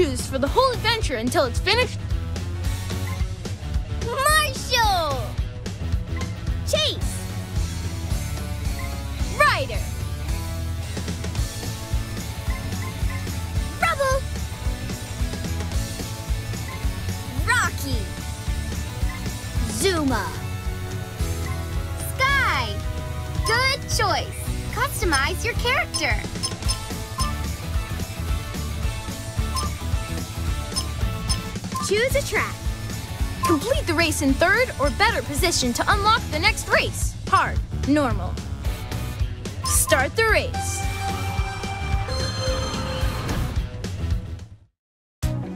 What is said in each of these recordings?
choose for the whole adventure until it's finished? Marshall! Chase! Ryder! Rubble! Rocky! Zuma! Sky! Good choice! Customize your character! Choose a track. Complete the race in third or better position to unlock the next race. Hard, normal. Start the race.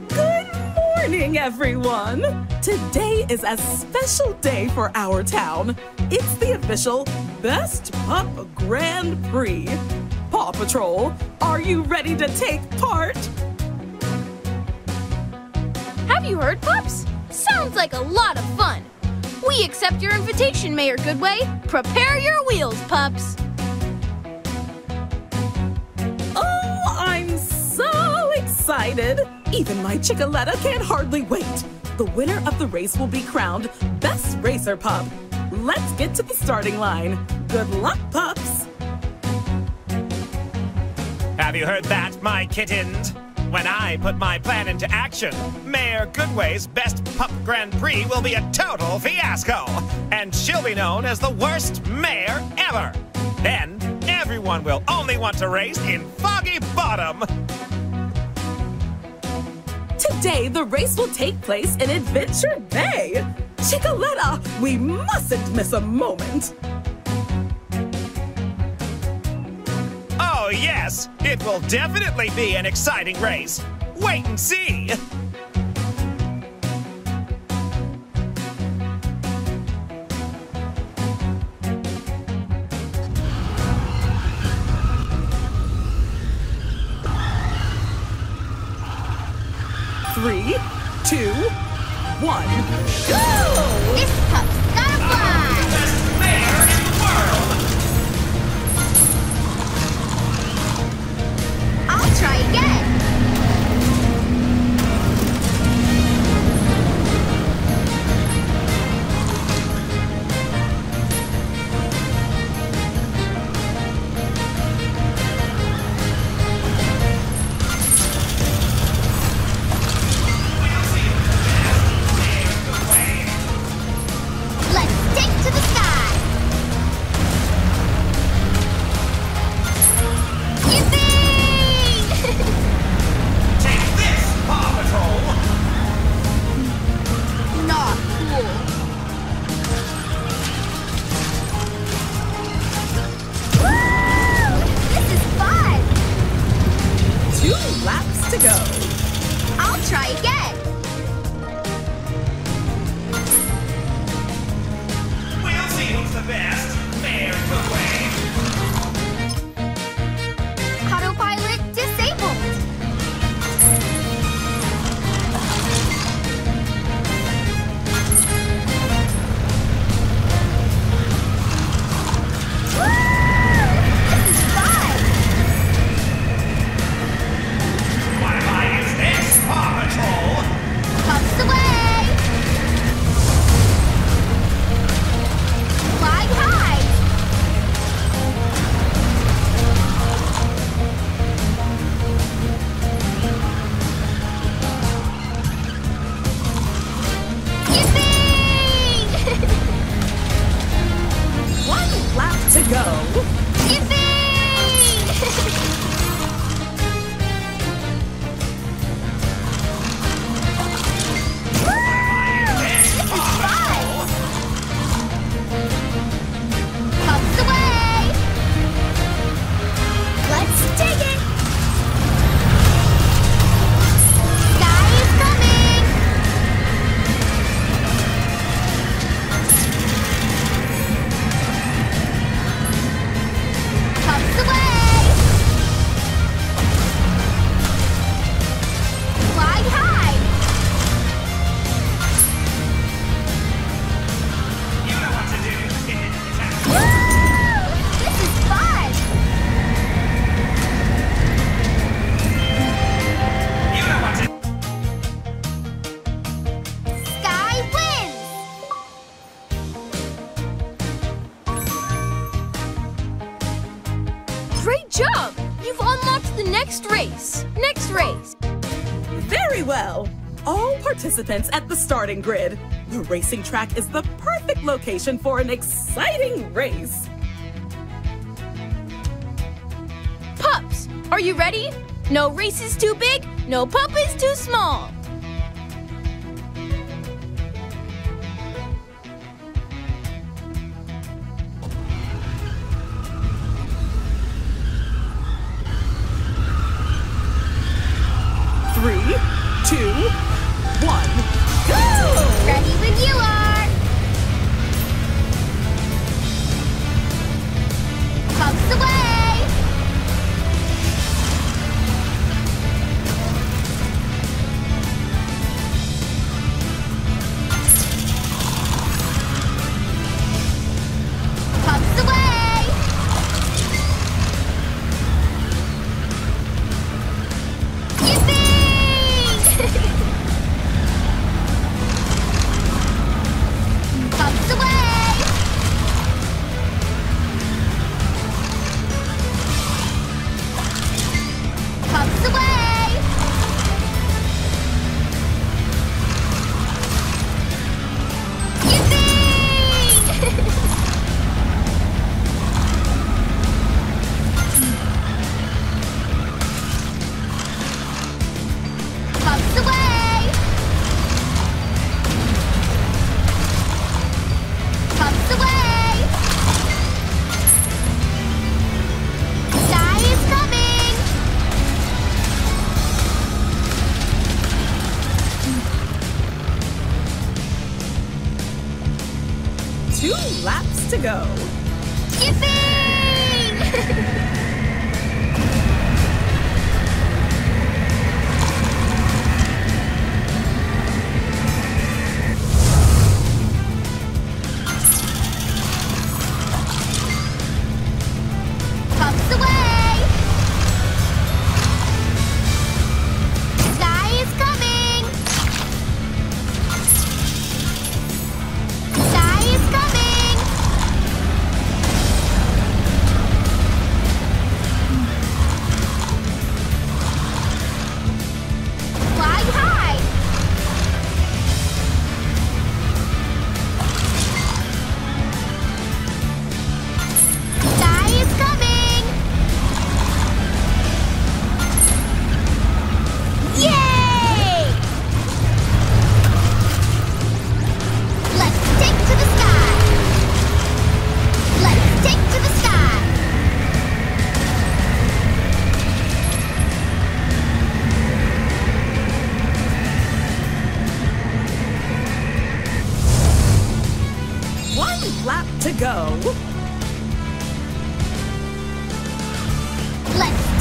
Good morning, everyone! Today is a special day for our town. It's the official Best Pup Grand Prix. Paw Patrol, are you ready to take part? Have you heard, pups? Sounds like a lot of fun. We accept your invitation, Mayor Goodway. Prepare your wheels, pups. Oh, I'm so excited! Even my Chickaletta can't hardly wait. The winner of the race will be crowned Best Racer Pup. Let's get to the starting line. Good luck, pups! Have you heard that, my kittens? When I put my plan into action, Mayor Goodway's Best Pup Grand Prix will be a total fiasco, and she'll be known as the worst mayor ever. Then, everyone will only want to race in Foggy Bottom. Today, the race will take place in Adventure Bay. Chickaletta, we mustn't miss a moment. Yes, it will definitely be an exciting race. Wait and see. Three, two, one, go! Great job! You've unlocked the next race. Next race. Very well. All participants at the starting grid. The racing track is the perfect location for an exciting race. Pups, are you ready? No race is too big, no pup is too small. Two, one,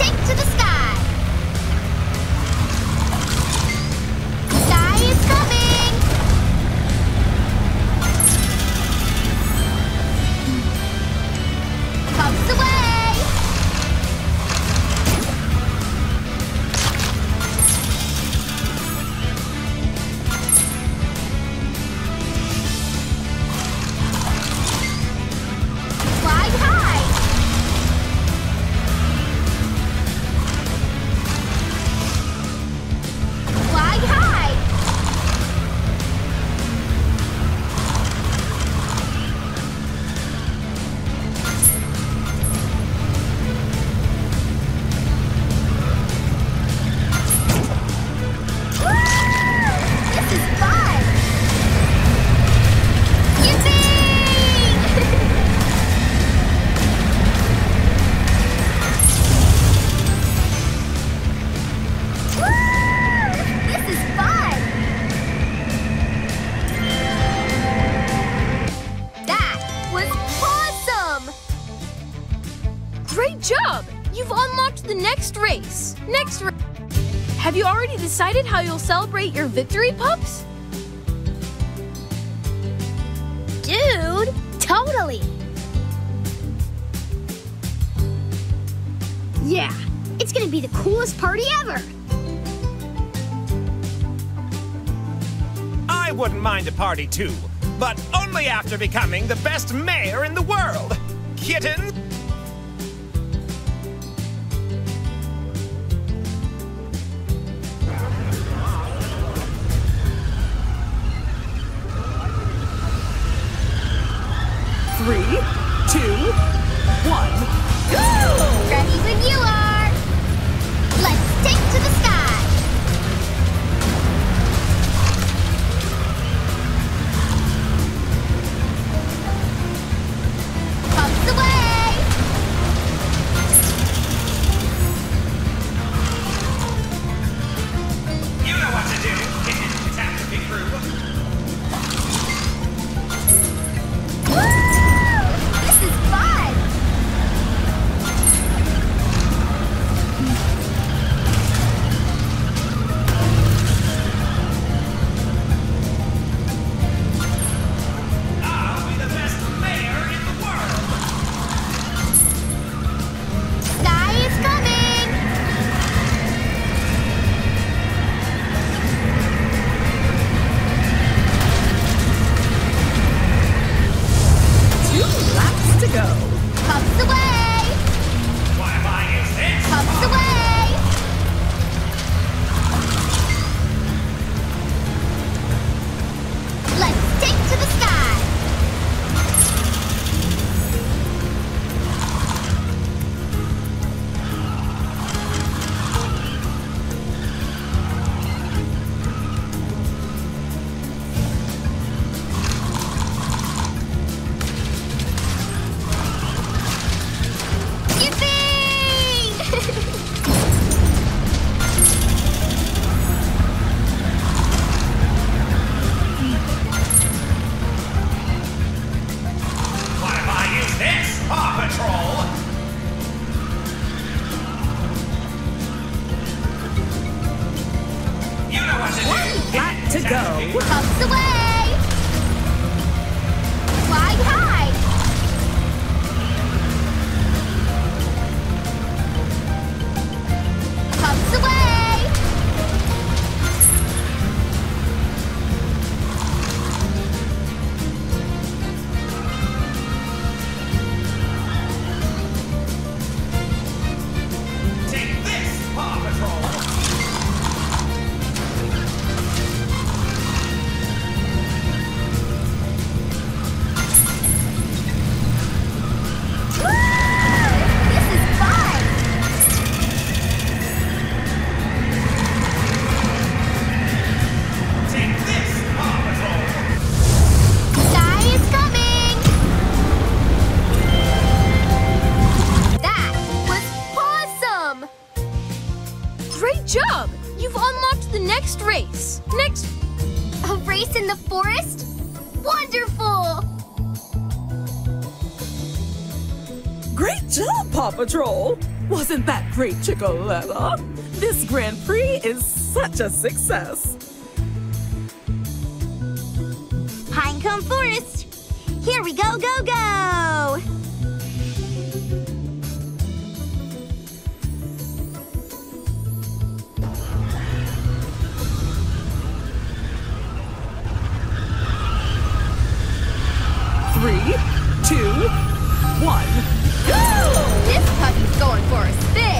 take to the sky! Sky Have you already decided how you'll celebrate your victory, pups? Dude, totally! Yeah, it's gonna be the coolest party ever! I wouldn't mind a party too, but only after becoming the best mayor in the world. Kitten! three, two, one, go! Ready when you are! to go. Away! race in the forest? Wonderful! Great job, Paw Patrol! Wasn't that great, Chickaletta? This Grand Prix is such a success! Pinecone Forest! Here we go, go, go! Three, two, one, go! This puppy's going for a spin!